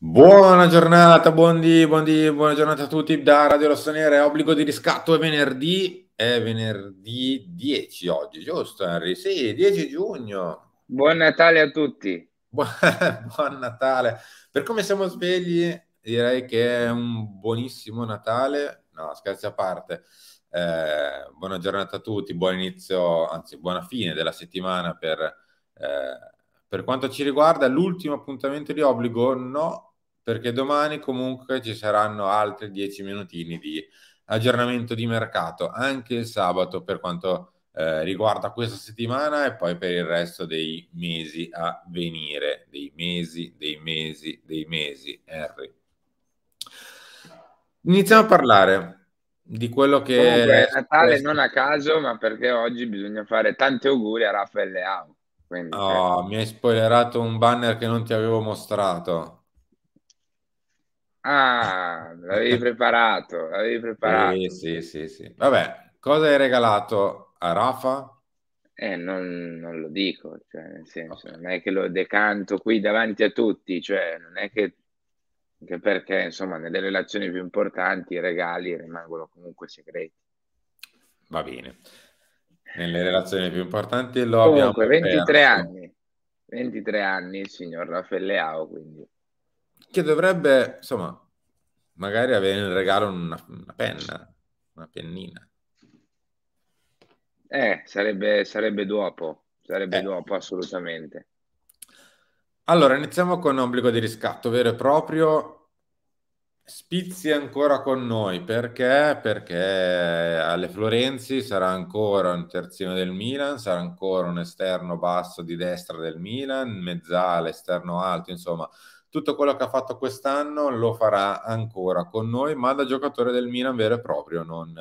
Buona giornata, buondì, buondì, buona giornata a tutti da Radio Rossonera. Obbligo di riscatto è venerdì, è venerdì 10 oggi, giusto Henry? Sì, 10 giugno. Buon Natale a tutti. Buon, buon Natale. Per come siamo svegli, direi che è un buonissimo Natale. No, scherzi a parte. Eh, buona giornata a tutti, buon inizio, anzi buona fine della settimana per, eh, per quanto ci riguarda. L'ultimo appuntamento di obbligo no, perché domani comunque ci saranno altri dieci minutini di aggiornamento di mercato, anche il sabato per quanto eh, riguarda questa settimana e poi per il resto dei mesi a venire, dei mesi, dei mesi, dei mesi, Harry. Iniziamo a parlare di quello che Comunque, è Natale non a caso, ma perché oggi bisogna fare tanti auguri a Raffaele Leao. Quindi, oh, mi hai spoilerato un banner che non ti avevo mostrato. Ah, l'avevi preparato, l'avevi preparato. Sì, sì, sì, sì. Vabbè, cosa hai regalato a Rafa? Eh, non, non lo dico, cioè, nel senso, okay. non è che lo decanto qui davanti a tutti, cioè, non è che, che perché, insomma, nelle relazioni più importanti i regali rimangono comunque segreti. Va bene. Nelle relazioni più importanti lo comunque, abbiamo 23 perso. anni, 23 anni il signor Raffaelleao, quindi che dovrebbe, insomma, magari avere in regalo una, una penna, una pennina. Eh, sarebbe, sarebbe dopo, sarebbe eh. dopo assolutamente. Allora, iniziamo con obbligo di riscatto vero e proprio. Spizzi ancora con noi perché? Perché alle Florenzi sarà ancora un terzino del Milan, sarà ancora un esterno basso di destra del Milan, mezzale, esterno alto, insomma, tutto quello che ha fatto quest'anno lo farà ancora con noi, ma da giocatore del Milan vero e proprio, non,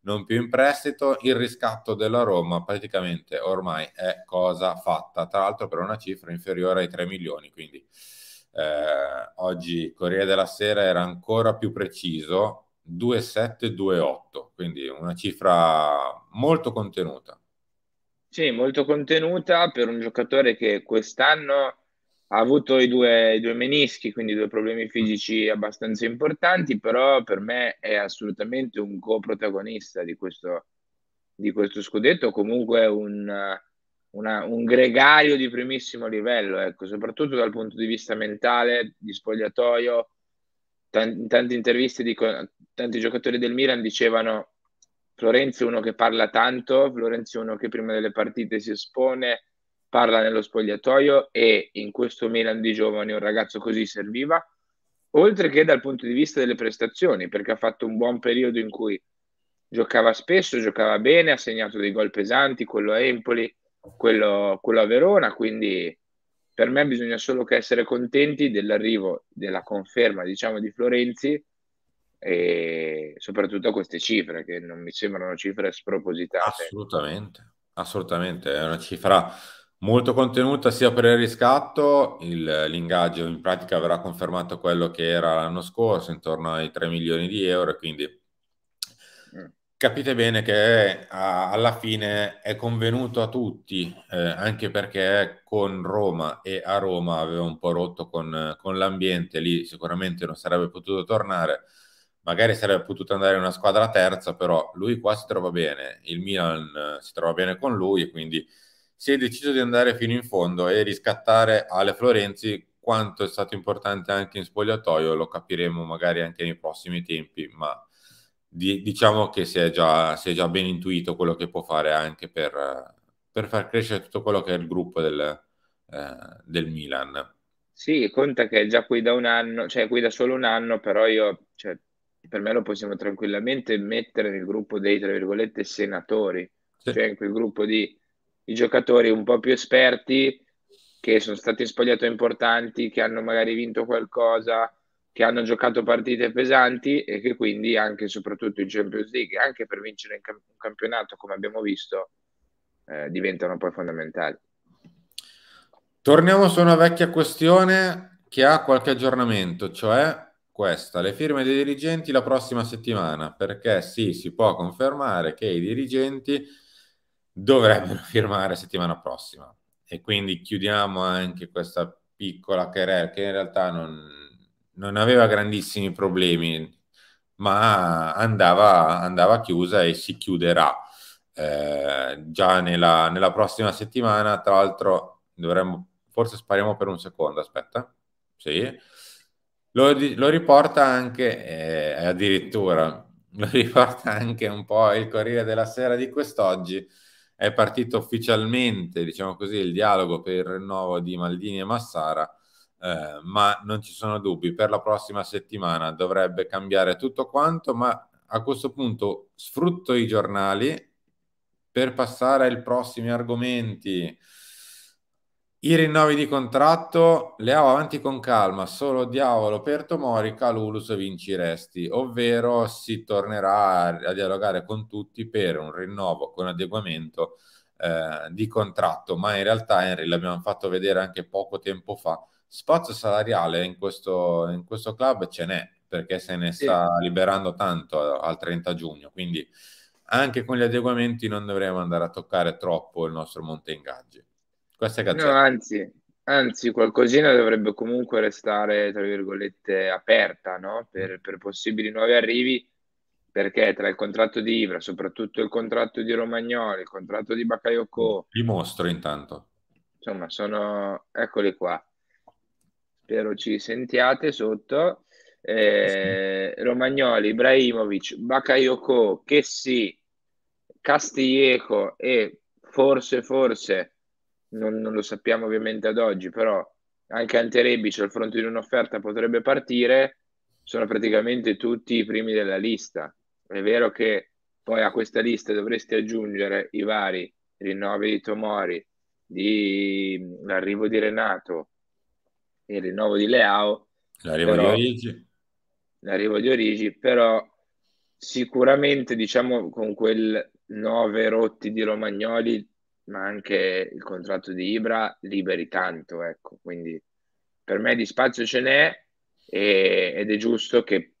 non più in prestito. Il riscatto della Roma praticamente ormai è cosa fatta, tra l'altro per una cifra inferiore ai 3 milioni, quindi eh, oggi Corriere della Sera era ancora più preciso, 2,7-2,8, quindi una cifra molto contenuta. Sì, molto contenuta per un giocatore che quest'anno ha avuto i due, i due menischi, quindi due problemi fisici abbastanza importanti, però per me è assolutamente un co-protagonista di questo, di questo scudetto, comunque un, una, un gregario di primissimo livello, ecco, soprattutto dal punto di vista mentale, di spogliatoio. in tante interviste dico, tanti giocatori del Milan dicevano Florenzi è uno che parla tanto, Florenzi è uno che prima delle partite si espone, parla nello spogliatoio e in questo Milan di giovani un ragazzo così serviva, oltre che dal punto di vista delle prestazioni, perché ha fatto un buon periodo in cui giocava spesso, giocava bene, ha segnato dei gol pesanti, quello a Empoli, quello, quello a Verona, quindi per me bisogna solo che essere contenti dell'arrivo, della conferma, diciamo, di Florenzi e soprattutto a queste cifre che non mi sembrano cifre spropositate. Assolutamente, assolutamente, è una cifra molto contenuta sia per il riscatto, il, l'ingaggio in pratica verrà confermato quello che era l'anno scorso, intorno ai 3 milioni di euro, quindi mm. capite bene che a, alla fine è convenuto a tutti, eh, anche perché con Roma e a Roma aveva un po' rotto con, con l'ambiente, lì sicuramente non sarebbe potuto tornare magari sarebbe potuto andare in una squadra terza, però lui qua si trova bene, il Milan eh, si trova bene con lui e quindi si è deciso di andare fino in fondo e riscattare Ale Florenzi quanto è stato importante anche in spogliatoio, lo capiremo magari anche nei prossimi tempi, ma di, diciamo che si è, già, si è, già, ben intuito quello che può fare anche per, per far crescere tutto quello che è il gruppo del, eh, del Milan. Sì, conta che è già qui da un anno, cioè qui da solo un anno, però io, cioè, per me lo possiamo tranquillamente mettere nel gruppo dei, tra virgolette, senatori, sì. cioè in quel gruppo di i giocatori un po' più esperti che sono stati in spogliato importanti, che hanno magari vinto qualcosa, che hanno giocato partite pesanti e che quindi anche e soprattutto in Champions League, anche per vincere un campionato come abbiamo visto, eh, diventano poi fondamentali. Torniamo su una vecchia questione che ha qualche aggiornamento, cioè questa, le firme dei dirigenti la prossima settimana, perché sì, si può confermare che i dirigenti dovrebbero firmare settimana prossima. E quindi chiudiamo anche questa piccola querela che in realtà non, non aveva grandissimi problemi, ma andava, andava chiusa e si chiuderà eh, già nella, nella, prossima settimana. Tra l'altro, dovremmo, forse spariamo per un secondo. Aspetta, sì, lo, lo riporta anche eh, addirittura lo riporta anche un po' il Corriere della Sera di quest'oggi. È partito ufficialmente, diciamo così, il dialogo per il rinnovo di Maldini e Massara, eh, ma non ci sono dubbi, per la prossima settimana dovrebbe cambiare tutto quanto, ma a questo punto sfrutto i giornali per passare ai prossimi argomenti. I rinnovi di contratto le ho avanti con calma, solo diavolo per Tomori, Calulus Vinci Resti, ovvero si tornerà a, dialogare con tutti per un rinnovo con adeguamento eh, di contratto, ma in realtà Henry l'abbiamo fatto vedere anche poco tempo fa, spazio salariale in questo, in questo club ce n'è, perché se ne sì. sta liberando tanto al 30 giugno, quindi anche con gli adeguamenti non dovremo andare a toccare troppo il nostro monte ingaggi. Questa è No, anzi, anzi, qualcosina dovrebbe comunque restare, tra virgolette, aperta, no? Per, per possibili nuovi arrivi, perché tra il contratto di Ibra, soprattutto il contratto di Romagnoli, il contratto di Bakayoko, Li mostro intanto. insomma, sono... Eccoli qua. Spero ci sentiate sotto. Eh, Romagnoli, Ibrahimovic, Bakayoko, Chessy, Castiglieco e forse, forse non, non, lo sappiamo ovviamente ad oggi, però anche Ante Rebic al fronte di un'offerta potrebbe partire, sono praticamente tutti i primi della lista. È vero che poi a questa lista dovresti aggiungere i vari rinnovi di Tomori, di, l'arrivo di Renato il rinnovo di Leao. L'arrivo però, di Origi. L'arrivo di Origi, però sicuramente diciamo con quel 9 rotti di Romagnoli ma anche il contratto di Ibra liberi tanto, ecco, quindi per me di spazio ce n'è e, ed è giusto che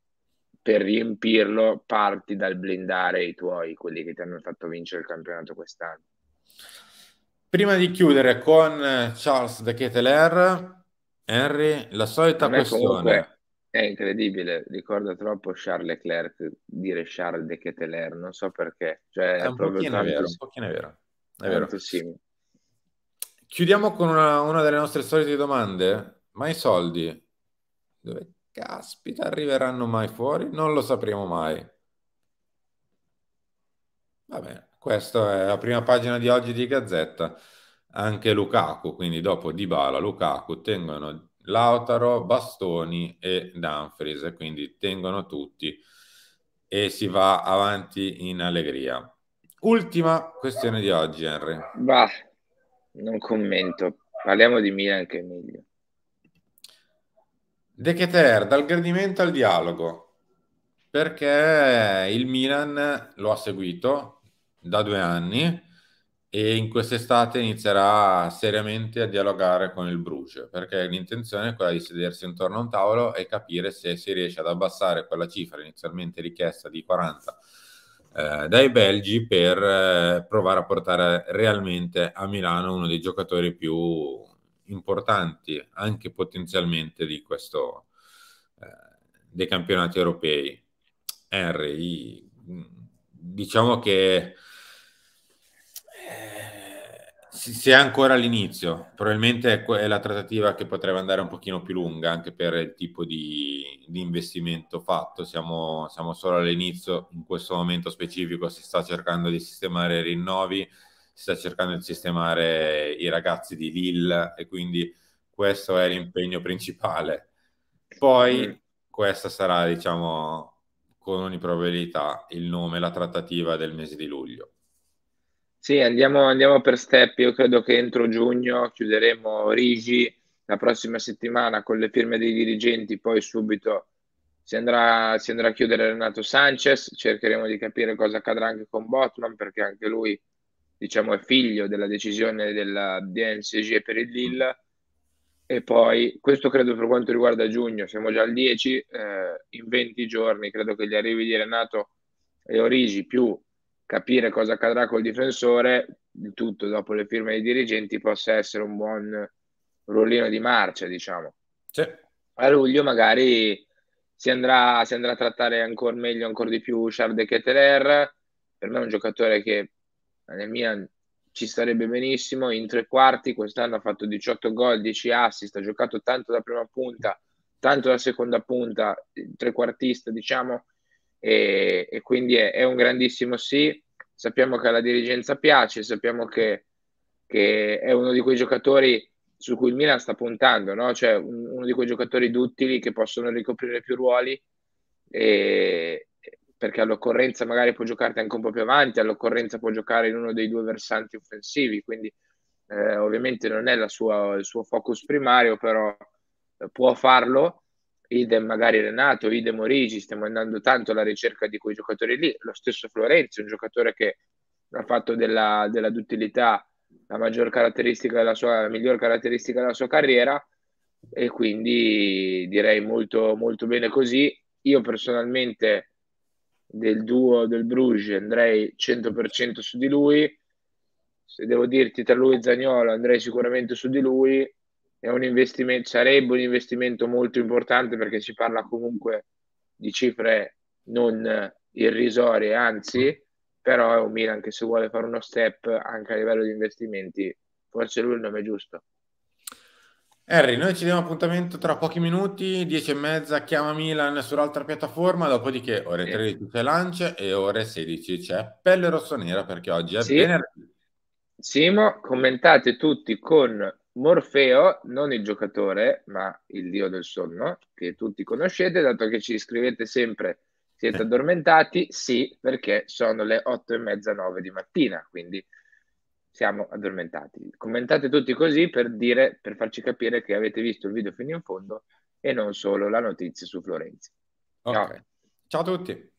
per riempirlo parti dal blindare i tuoi, quelli che ti hanno fatto vincere il campionato quest'anno. Prima di chiudere con Charles de Keteler, Henry, la solita questione. È incredibile, ricorda troppo Charles Leclerc dire Charles de Keteler, non so perché. Cioè, è un pochino vero, un pochino vero. È vero. Sì. Chiudiamo con una, una, delle nostre solite domande. Ma i soldi dove caspita arriveranno mai fuori? Non lo sapremo mai. Vabbè, questa è la prima pagina di oggi di Gazzetta. Anche Lukaku, quindi dopo Dybala, Lukaku tengono Lautaro, Bastoni e Dumfries, quindi tengono tutti e si va avanti in allegria. Ultima questione di oggi, Henry. Bah, non commento. Parliamo di Milan che è meglio. De Keter, dal gradimento al dialogo, perché il Milan lo ha seguito da due anni e in quest'estate inizierà seriamente a dialogare con il Bruce, perché l'intenzione è quella di sedersi intorno a un tavolo e capire se si riesce ad abbassare quella cifra inizialmente richiesta di 40 eh, dai belgi per eh, provare a portare realmente a Milano uno dei giocatori più importanti anche potenzialmente di questo eh, dei campionati europei. Henry, diciamo che si è ancora all'inizio, probabilmente è la trattativa che potrebbe andare un pochino più lunga anche per il tipo di, di investimento fatto, siamo, siamo, solo all'inizio, in questo momento specifico si sta cercando di sistemare i rinnovi, si sta cercando di sistemare i ragazzi di Lille e quindi questo è l'impegno principale. Poi mm. questa sarà, diciamo, con ogni probabilità il nome, la trattativa del mese di luglio. Sì, andiamo, andiamo per step. Io credo che entro giugno chiuderemo Rigi. La prossima settimana con le firme dei dirigenti, poi subito si andrà, si andrà a chiudere Renato Sanchez, cercheremo di capire cosa accadrà anche con Botman perché anche lui diciamo, è figlio della decisione della DNCG per il Lille. E poi questo credo per quanto riguarda giugno, siamo già al 10, eh, in 20 giorni credo che gli arrivi di Renato e Origi più capire cosa accadrà col difensore, il tutto dopo le firme dei dirigenti possa essere un buon ruolino di marcia, diciamo. Sì. a luglio magari si andrà, si andrà a trattare ancora meglio, ancora di più Charles de Ketteler. Per me è un giocatore che nel Milan ci starebbe benissimo. In tre quarti quest'anno ha fatto 18 gol, 10 assist, ha giocato tanto da prima punta, tanto da seconda punta, trequartista diciamo, e, e quindi è, è, un grandissimo sì. Sappiamo che alla dirigenza piace, sappiamo che, che è uno di quei giocatori su cui il Milan sta puntando, no? cioè un, uno di quei giocatori duttili che possono ricoprire più ruoli e, perché all'occorrenza magari può giocarti anche un po' più avanti, all'occorrenza può giocare in uno dei due versanti offensivi, quindi eh, ovviamente non è sua, il suo focus primario, però eh, può farlo. Idem magari Renato, idem Origi, stiamo andando tanto alla ricerca di quei giocatori lì. Lo stesso Florenzi, un giocatore che ha fatto della, della duttilità la maggior caratteristica della sua, la miglior caratteristica della sua carriera e quindi direi molto, molto bene così. Io personalmente del duo del Bruges andrei 100% su di lui. Se devo dirti tra lui e Zagnolo andrei sicuramente su di lui. È un investimento, sarebbe un investimento molto importante perché si parla comunque di cifre non irrisorie, anzi, però è un Milan che se vuole fare uno step anche a livello di investimenti, forse lui è il nome giusto. Harry, noi ci diamo appuntamento tra pochi minuti, 10 e mezza, chiama Milan sull'altra piattaforma, dopodiché ore 13 c'è Lance e ore 16 c'è Pelle Rossonera perché oggi è sì. venerdì. Simo, commentate tutti con Morfeo, non il giocatore, ma il dio del sonno, che tutti conoscete, dato che ci scrivete sempre siete addormentati? Sì, perché sono le 8 e mezza, 9 di mattina, quindi siamo addormentati. Commentate tutti così per, dire, per farci capire che avete visto il video fino in fondo e non solo la notizia su Florenzi. Okay. Ciao. Ciao a tutti.